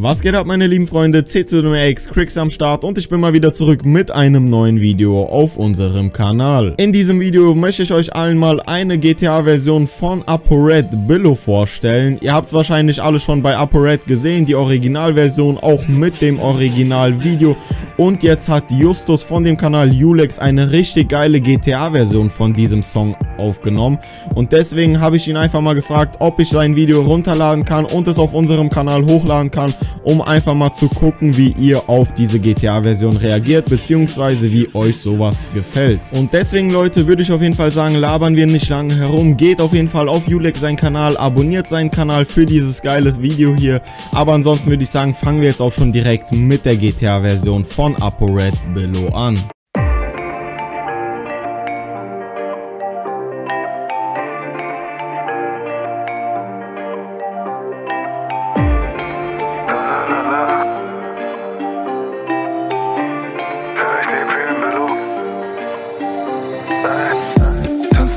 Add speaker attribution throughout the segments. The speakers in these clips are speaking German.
Speaker 1: Was geht ab meine lieben Freunde, CCMX Cricks am Start und ich bin mal wieder zurück mit einem neuen Video auf unserem Kanal. In diesem Video möchte ich euch allen mal eine GTA-Version von ApoRed Billo vorstellen. Ihr habt es wahrscheinlich alle schon bei ApoRed gesehen, die Originalversion auch mit dem Originalvideo. Und jetzt hat Justus von dem Kanal Ulex eine richtig geile GTA-Version von diesem Song aufgenommen. Und deswegen habe ich ihn einfach mal gefragt, ob ich sein Video runterladen kann und es auf unserem Kanal hochladen kann um einfach mal zu gucken, wie ihr auf diese GTA-Version reagiert, beziehungsweise wie euch sowas gefällt. Und deswegen, Leute, würde ich auf jeden Fall sagen, labern wir nicht lange herum. Geht auf jeden Fall auf Julek seinen Kanal, abonniert seinen Kanal für dieses geile Video hier. Aber ansonsten würde ich sagen, fangen wir jetzt auch schon direkt mit der GTA-Version von ApoRed Below an.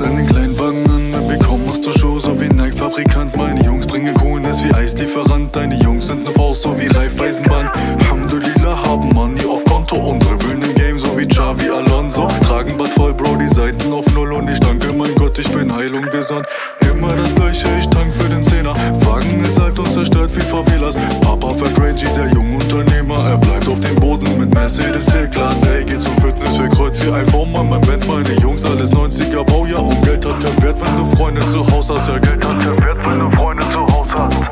Speaker 2: in den kleinen Wagen an, mein Bekommen machst du Show, so wie Nike-Fabrikant. Meine Jungs bringen Coolness wie Eislieferant. Deine Jungs sind ne Faust, so wie Reifeisenbahn. Alhamdulillah haben Money auf Konto und dribbeln im Game, so wie Xavi Alonso. Tragen Bad voll, Bro, die Seiten auf Null und ich danke, mein Gott, ich bin Heilung gesandt. Immer das gleiche, ich tank für den Zehner. Wagen ist alt und zerstört wie Favelas. Papa fährt Rangy, der junge Unternehmer. Er bleibt auf dem Boden mit Mercedes C-Class. Ey, geht zum Fitness, wir kreuz hier ein Baum an. Mein Benz, meine Jungs, alles 90er Baujahr. Und Geld hat keinen Wert, wenn du Freunde zu Hause hast. Ja, Geld hat keinen Wert, wenn du Freunde zu Hause hast.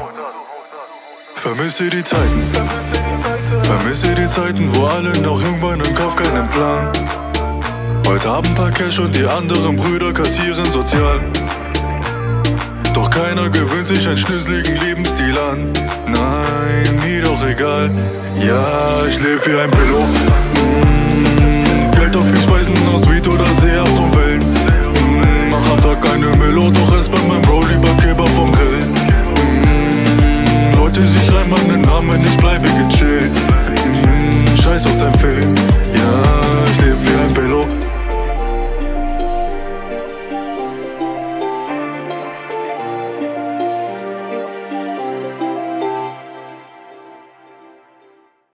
Speaker 2: Vermisse die Zeiten. Vermisse die Zeiten, wo alle noch jung waren und kauf keinen Plan. Heute haben paar Cash und die anderen Brüder kassieren sozial. Doch keiner gewöhnt sich einen schnüsseligen Lebensstil an. Nein, mir doch egal. Ja, ich lebe wie ein Pilot. Mmh, Geld auf die Speisen aus Weed oder See, und Wellen. Mmh, mach am Tag keine Melo, doch erst bei meinem Bro lieber Keber vom Grill. Mmh, Leute, sie schreiben meinen